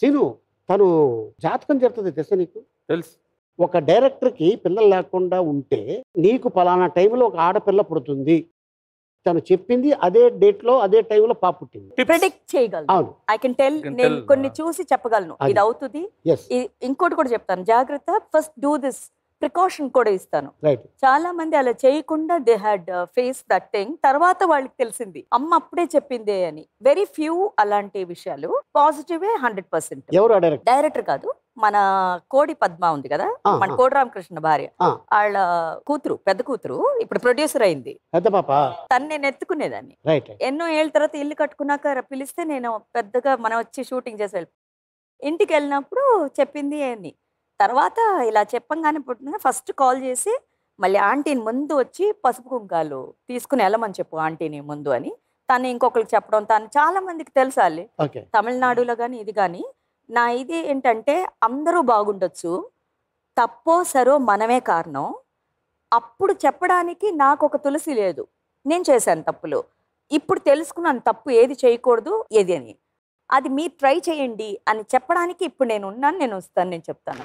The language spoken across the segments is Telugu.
సీను తను జాతకం చెప్తుంది తెలుసా నీకు? తెలుసు. ఒక డైరెక్టర్కి పిల్లలు లేకుండా ఉంటే నీకు పలానా టైంలో ఒక ఆడపిల్ల పుడుతుంది. తను చెప్పింది అదే డేట్లో అదే టైంలో పాప పుట్టింది. ప్రిడిక్ట్ చేయగలను. అవును. ఐ కెన్ టెల్ నేను tell, కొన్ని చూసి చెప్పగలను. అది. ఇది అవుతుంది ఇంకోటి కూడా చెప్తాను. జాగ్రత్త. ఫస్ట్ డూ దిస్ ప్రికాషన్ కూడా ఇస్తాను. చాలా మంది అలా చేయకుండా they had face that thing తర్వాత వాళ్ళకి తెలిసింది అమ్మ అప్పుడే చెప్పిందే అని. వెరీ ఫ్యూ అలాంటి విషయాలు. పాజిటివే హండ్రెడ్ పర్సెంట్ డైరెక్టర్ కాదు మన కోడి పద్మ ఉంది కదా మన. కోడి రామకృష్ణ భార్య. వాళ్ళ కూతురు పెద్ద కూతురు ఇప్పుడు ప్రొడ్యూసర్ అయింది. తను నేను ఎత్తుకునేదాన్ని. ఎన్నో ఏళ్ళ తర్వాత ఇల్లు కట్టుకున్నాక పిలిస్తే నేను పెద్దగా మనం వచ్చి షూటింగ్ చేసి వెళ్ళి ఇంటికి వెళ్ళినప్పుడు చెప్పింది అని. తర్వాత ఇలా చెప్పంగానే పుట్టిన ఫస్ట్ కాల్ చేసి మళ్ళీ ఆంటీని ముందు వచ్చి పసుపు కుంకాలు తీసుకుని వెళ్ళమని చెప్పు ఆంటీని ముందు అని. తను ఇంకొకరికి చెప్పడం తను చాలా మందికి తెలుసాలి తమిళనాడులో కానీ ఇది కానీ నా ఇది ఏంటంటే అందరూ బాగుండొచ్చు తప్పో సరో మనమే కారణం. అప్పుడు చెప్పడానికి నాకు ఒక తులసి లేదు. నేను చేశాను తప్పులు. ఇప్పుడు తెలుసుకున్నాను తప్పు ఏది చేయకూడదు ఏది అని. అది మీరు ట్రై చేయండి అని చెప్పడానికి ఇప్పుడు నేను ఉన్నాను నేను వస్తాను నేను చెప్తాను.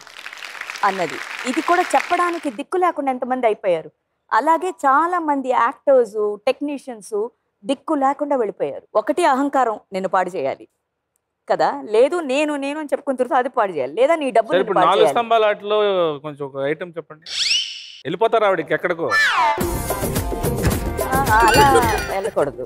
అన్నది. ఇది కూడా చెప్పడానికి దిక్కు లేకుండా ఎంతమంది అయిపోయారు. అలాగే చాలా మంది యాక్టర్స్ టెక్నీషియన్స్ దిక్కు లేకుండా వెళ్ళిపోయారు. ఒకటి అహంకారం నేను పాడు చేయాలి. కదా? లేదు నేను నేను అని చెప్పుకుని తిరుగుతూ అది పాడు చేయాలి. లేదా నీ డబ్బు సరే నేను ఇప్పుడు పాడు నాలుగు. స్తంభాల ఆటలో కొంచెం ఒక ఐటమ్ చెప్పండి. వెళ్ళిపోతారు ఆవిడకి ఎక్కడికో? అలా వెళ్ళకూడదు.